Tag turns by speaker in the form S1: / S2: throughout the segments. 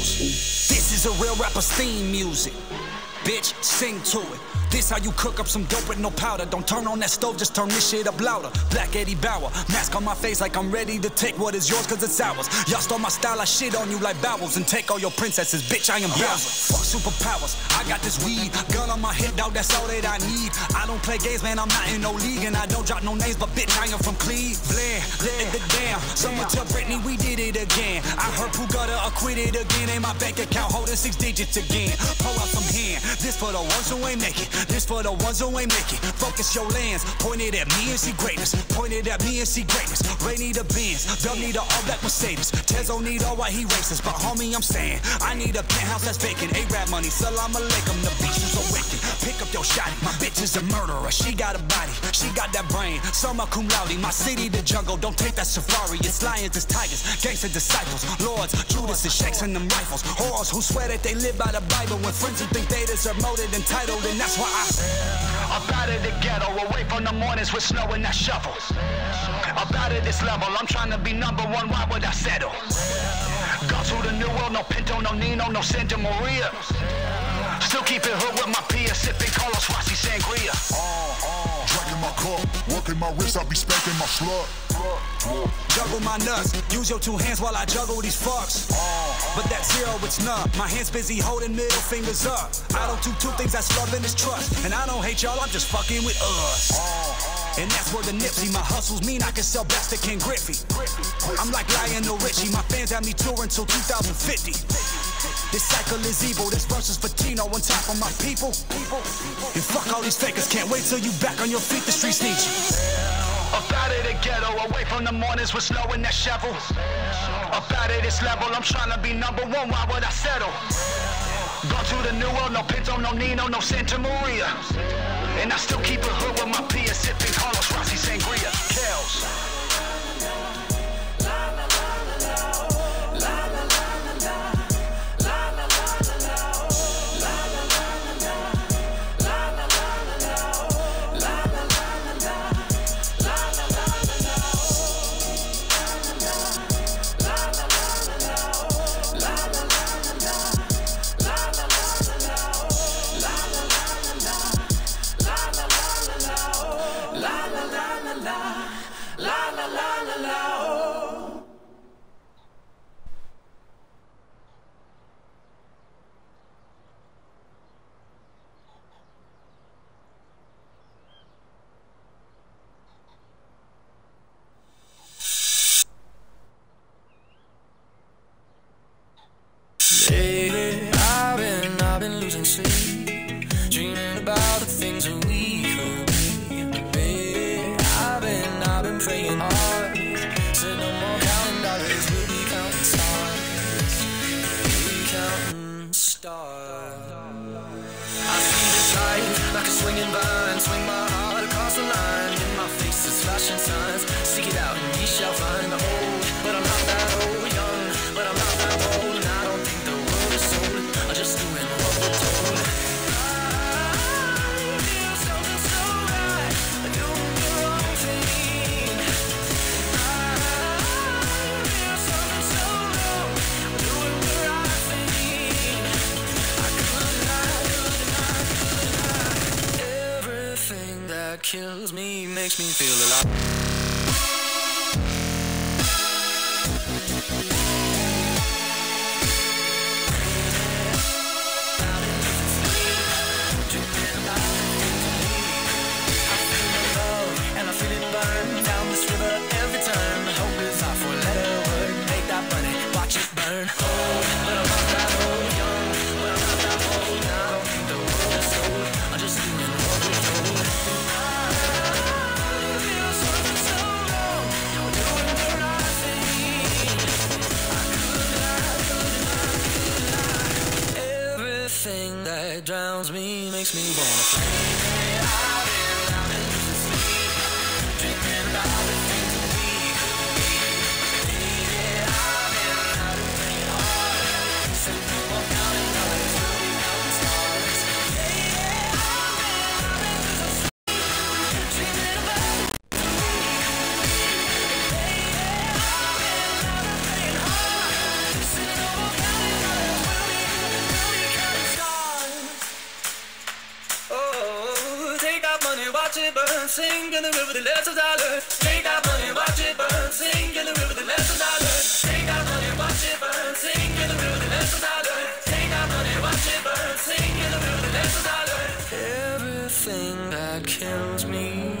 S1: This is a real rapper's theme music. Bitch, sing to it. This how you cook up some dope with no powder. Don't turn on that stove, just turn this shit up louder. Black Eddie Bauer, mask on my face like I'm ready to take what is yours cause it's ours. Y'all stole my style, I shit on you like bowels and take all your princesses. Bitch, I am Bowser. Fuck superpowers, I got this weed. Gun on my hip, dog, that's all that I need. I don't play games, man, I'm not in no league. And I don't drop no names, but bitch, I am from Cleveland. Let it down. Someone tell Britney we did it again. I heard Pooh got acquitted again. And my bank account holding six digits again. Pull out some hand. This for the ones who ain't make it. This for the ones who ain't make it. Focus your lens. Point it at me and see greatness. Point it at me and see greatness. Ray need a Benz. Dub need a all black Mercedes. Tezo need all white, he racist. But homie, I'm saying, I need a penthouse that's vacant. A-rap money. Salam alaikum. The beast is awakened. Pick up your shot. My bitch is a murderer. She got a body. She got that brain. Summa cum laude. My city, the jungle. Don't take that safari. It's lions, it's tigers. Gangster disciples. Lords, Judas, and shakes and them rifles. Whores who swear that they live by the Bible. When friends who think they deserve more than entitled. And that's why.
S2: I'm out of the ghetto, away from the mornings with snow and that shovel. I'm out of this level, I'm trying to be number one, why would I settle? Go to the new world, no Pinta, no Niña, no Santa Maria. Still keep it hood with my peers, sipping Carlos Rossi Sangria.
S3: Uh, uh, drinking my cup, working my wrist, I be spanking my slut.
S1: Juggle my nuts. Use your two hands while I juggle these fucks. But that zero, it's none. My hands busy holding middle fingers up. I don't do two things, that's love and it's trust. And I don't hate y'all, I'm just fucking with us. And that's where the Nipsey, my hustles mean I can sell best to Ken Griffey. I'm like Lionel Richie, my fans have me touring till 2050. This cycle is evil, this verse is Patino on top of my people. And fuck all these fakers, can't wait till you back on your feet, the streets need you.
S2: Up out of the ghetto, away from the mornings with snow and that shovel. Up out of this level, I'm trying to be number one, why would I settle? Go to the new world, no Pinta, no Niña, no Santa Maria. And I still keep it hood with my peers, sipping Carlos Rossi Sangria. Kells.
S4: Drowns me makes me wanna fly. Sing in the river, the lessons I learned. Take that money, watch it burn, sing in the river, the lessons I learned. Take that money, watch it burn, sing in the river, the lessons I learned. Take that money, watch it burn, sing in the river, the lessons I learned. Everything that kills me.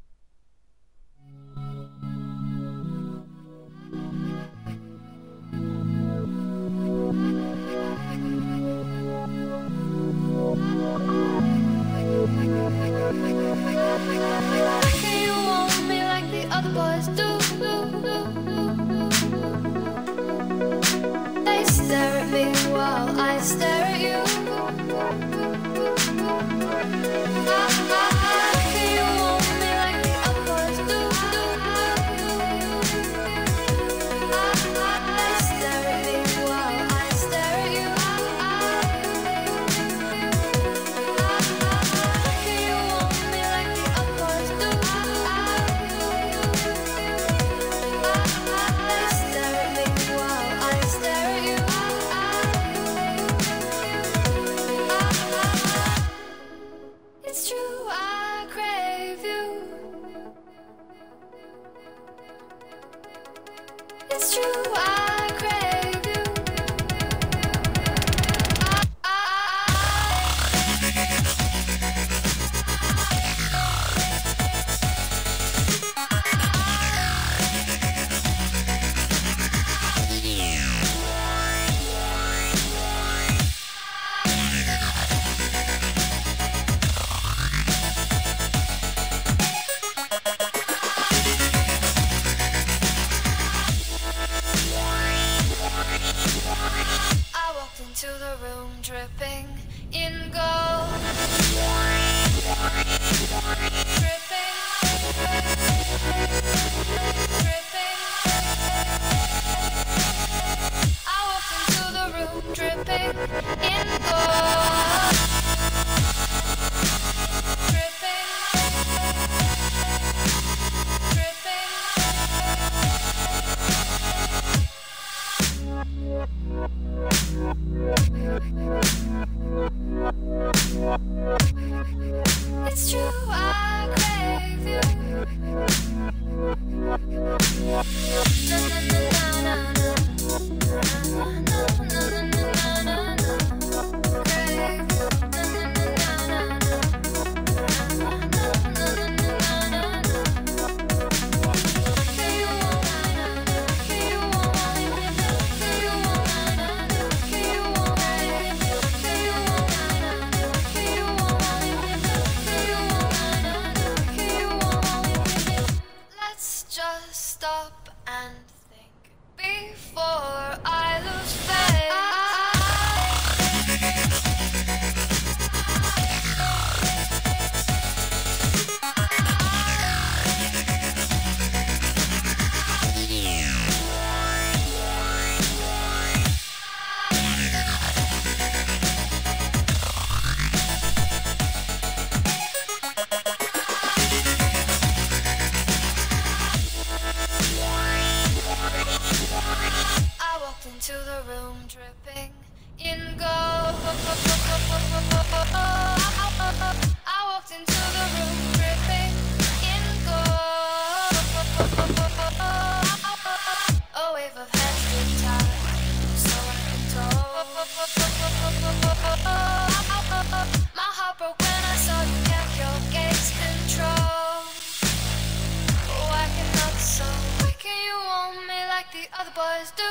S5: the other boys do.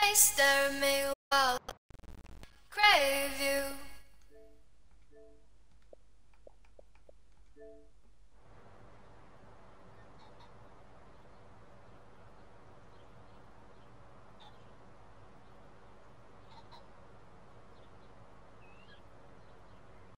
S5: They stare at me while I crave you.